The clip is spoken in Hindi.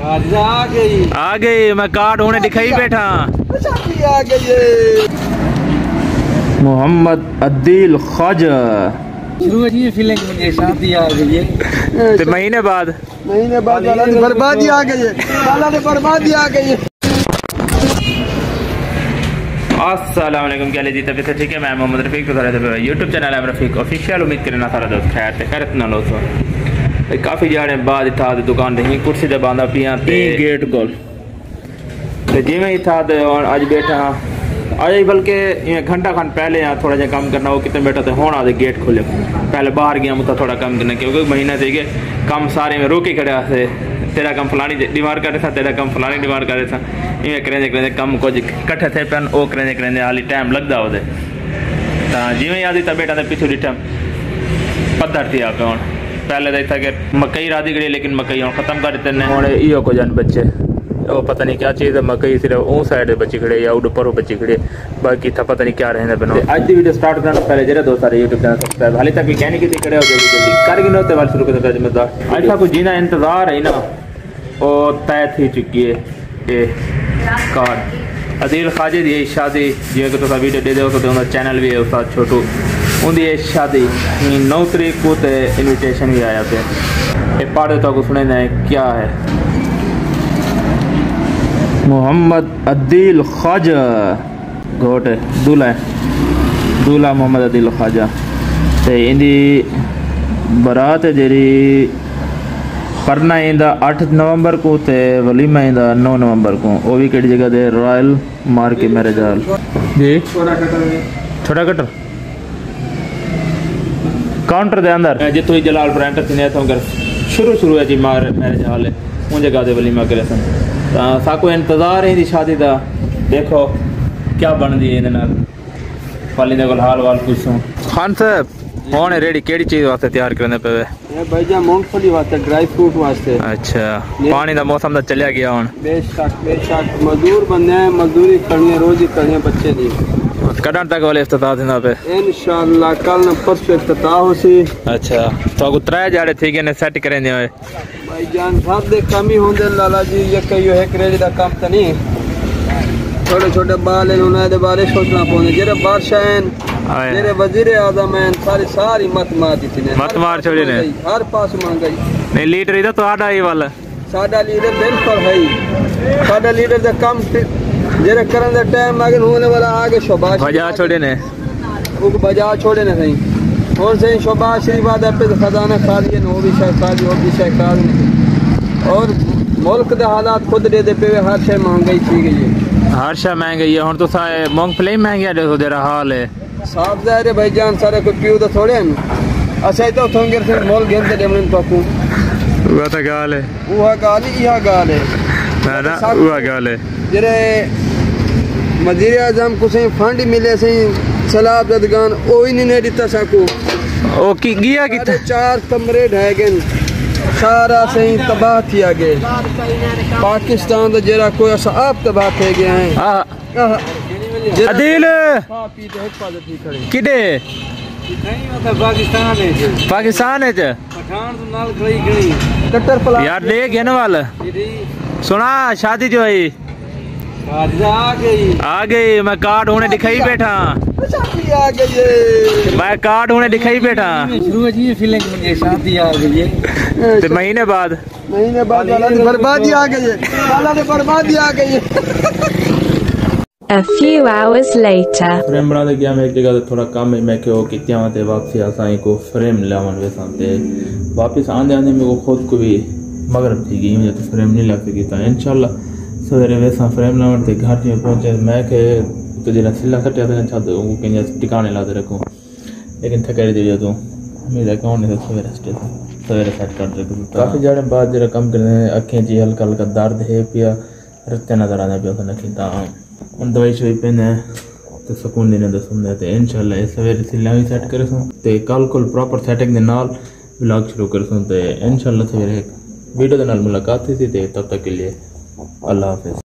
आ गई आ गई मैं कार्ड होने दिखाई बैठा शादी आ गई मोहम्मद अदील ख्वाजा फीलिंग मुझे शादी आ गई है ते महीने बाद महीने बाद बर्बादी आ गई है बर्बादी आ गई है असलम क्या जी तबीयत ठीक है मैं मोहम्मद रफीक तो यूट्यूब चैनल है रफीक ऑफिशियल उम्मीद करना सारा दोस्त खैर ते खैरत ना लो सो काफ़ी जाने बाद इथा दुकान ते कुर्सी ते बांदा पिया ते। गेट कोल। ते इतना इथा ते अज बैठा अज बल्कि घंटा खंड पहले यहाँ थोड़ा जहा काम करना वो कितने बैठा तो होना आते गेट खोले पहले बाहर गया मुझे थोड़ा काम करना क्योंकि महीना से काम सारे में रोके खड़ा थे तेरा कम फलानी डिमांड कर रहे थे तेरा कम फलानी दीवार करे था। इवें करें करेंदे कम कुछ कट्ठे थे पन वो करें करेंदे हाली टाइम लगता होते जिमें याद था बेटा ने पिछू टाइम पद्धर थी आप पहले रहता कि मकई राधी गई लेकिन मकई हम खत्म कर देते हैं इो को जन बच्चे वो पता नहीं क्या चीज़ है मकई सिर्फ़ वो साइड बची खड़े या उड़ पर बची खड़े बाकी था पता नहीं क्या रहने बना। आज की वीडियो स्टार्ट करना पहले जरा दो सारे यूट्यूब चैनल सब्सक्राइब हाल तक भी कहने की खड़े हो गए जल्दी करके नौते वाले शुरू करते जिम्मेदार। ऐसा कुछ जीना इंतज़ार है ना वो तय थी चुकी है ये कार अदील खाजिद ये शादी जिमें को तुम वीडियो दे दो तो चैनल भी है उसका छोटू। उनकी शादी नौ तरीक को तो इनविटेशन भी आया थे ये पढ़े तक सुने क्या है? मोहम्मद अदील ख्वाजा। घोट दूल्हा दूल्हा मोहम्मद अदील ख्वाजा। तो इनकी बरात जी परना अठ नवंबर को तो वलीमा इंदा नौ नवंबर को। वो भी कड़ी जगह दे रॉयल मार्केट मैरिज हॉल जी। छोटा कटर? काउंटर ਦੇ ਅੰਦਰ ਜਿੱਥੋਂ ਹੀ ਜਲਾਲ ਬ੍ਰਾਂਡ ਤੇ ਨੇ ਤੋਂ ਕਰ ਸ਼ੁਰੂ ਸ਼ੁਰੂ ਹੈ ਜੀ ਮਾਰ ਮੈਰਿਜ ਹਾਲ ਹੈ ਉਹ ਜਗ੍ਹਾ ਤੇ ਵਲੀਮਾ ਕਰੇ ਸਨ ਤਾਂ ਸਾਕੋ ਇੰਤਜ਼ਾਰ ਹੈ ਦੀ ਸ਼ਾਦੀ ਦਾ ਦੇਖੋ ਕੀ ਬਣਦੀ ਹੈ ਇਹਦੇ ਨਾਲ ਪਾਲੀ ਦੇ ਕੋਲ ਹਾਲ ਵਾਲ ਪੁੱਛੋ ਖਾਨ ਸਾਹਿਬ ਹੁਣ ਰੈਡੀ ਕਿਹੜੀ ਚੀਜ਼ ਵਾਸਤੇ ਤਿਆਰ ਕਰਨੇ ਪਵੇ ये भैया मूंगफली वास्ते ड्राई फ्रूट वास्ते ਅੱਛਾ ਪਾਣੀ ਦਾ ਮੌਸਮ ਤਾਂ ਚੱਲਿਆ ਗਿਆ ਹੁਣ बेशक बेशक मजदूर बनने हैं मजदूरी करनी है रोजी करनी है कॾहिं तक भले इफ़्तिताह थींदा पिया इनशाला कल न परसो इफ़्तिताह होसीं। अच्छा तो अॻु त्रै ॼाड़े थी गए सेट करे ॾियो भाई जान साहब दे कम ही होंदे लाला जी ये कहियो हिकिड़े जी दा कम त नहीं। छोटे छोटे बाल हैं उन्हें दे बारे सोचना पौने। जेरे बादशाह हैं जेरे वज़ीर आज़म हैं सारी सारी मत मार दी थी मत मार छोड़ी ने। हर पास मंगाई। नहीं लीडर इधर तो आड़ा ही वाला। साडा लीडर बिल्कुल है साडा लीडर दा काम जरा करन दा टाइम मगन होने वाला आगे शोबाश बजा छोड़े ने। वो बजा छोड़े ने सही और सही शोबाश शरीफ आदा पे तो खजाना खाली है नो भी शायद खाली और भी शायद खाली और मुल्क दे हालात खुद दे दे पे हर शय महँगाई थी गई है। हर शय महँगाई है हुन तो सारे मूंगफली महँगी है तेरा हाल है। साहब ज़ाहिर है भाई जान सारे को पियो तो थोड़े हैं असे तो थोंगे से मोल गेंद दे देवन तो को वो तो गाल है। वो गाल ही यह गाल है। ना वो गाल है। जरे वज़ीर आज़म को फंड मिले सही सलाब ददगान ओ ही नहीं दिता साकू। ओ की गया कितना चार कमरे ढह गए सारा सही तबाह किया गया पाकिस्तान का जरा कोई आप तबाह थे गया है। अदिल। किडे पाकिस्तान है यार ले गए ना वाल सुना शादी जो है आ गई। आ गई मैं कार्ड होने दिखाई बैठा। आ गई मैं कार्ड होने दिखाई बैठा। शुरू में फीलिंग मुझे शादी आ गई है। तो महीने बाद। महीने बाद वाला ने बर्बादी आ गई है। वाला ने बर्बादी आ गई है। A few hours later. Frame बना गया मैं एक जगह ते थोड़ा कम है। मैं कि वो कितिया ते वापसी असाई को फ्रेम लावन वे ते। वापस आंदे आंदे मेरे को खुद को भी मगरब थी गई। मुझे तो फ्रेम नहीं लग सकी। था इंशाल्लाह सवेरे वेसां फ्रेम लावण ते घर जीअं पहुचयसि मैं खे त जॾहिं सिला कटिया त छा त उहो कंहिंजे टिकाणे लाइ लेकिन थकाए ॾिजो तूं मेरे अकाउंट में सवेरे स्टे सवेरे सेट कर दे काफ़ी जाने बाद जरा कम कर अखें जी हल्का हल्का दर्द है पिया रस्ते नज़र आने पे अखन अखें तां दवाई शवाई पीने ते सुकून देने दे सुनने ते इंशाल्लाह सवेरे सिल्ला भी सेट करे सूं ते कल कोल प्रॉपर सैटिंग के नाल ब्लॉग शुरू कर सूं ते इंशाल्लाह सवेरे वीडियो दे नाल मुलाकात थी ते तब तक के लिए अल्लाह हाफिज़।